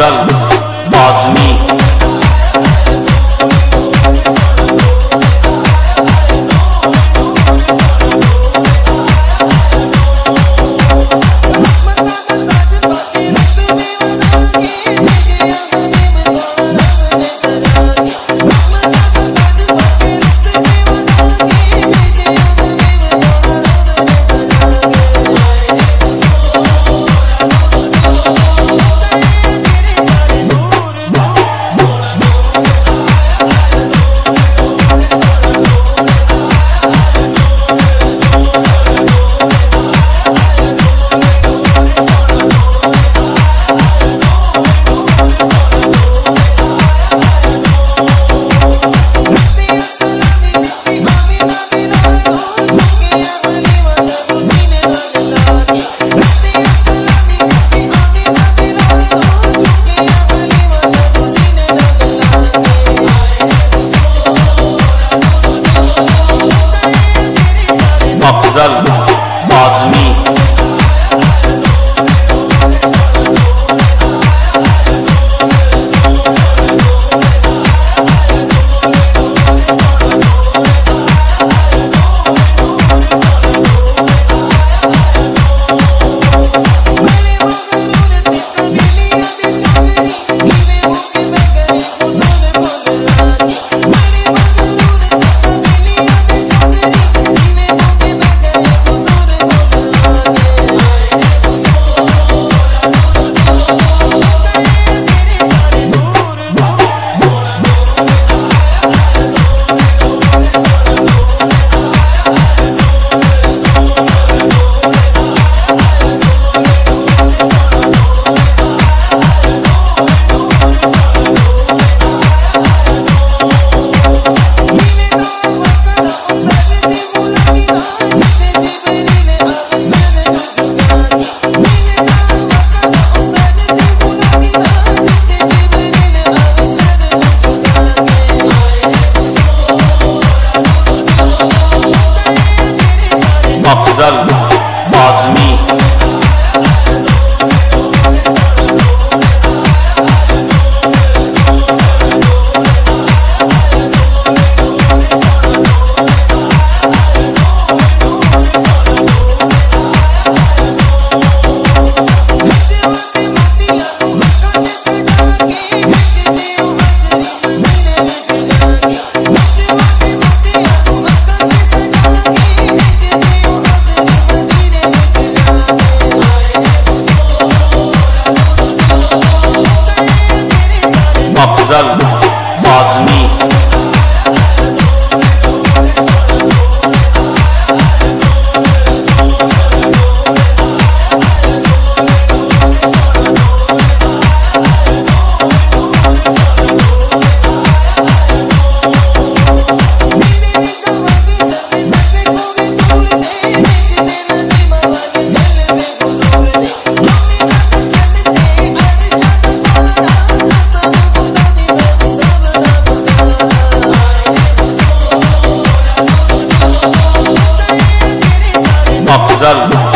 Rizal Afzal Azmi Afzal Afzal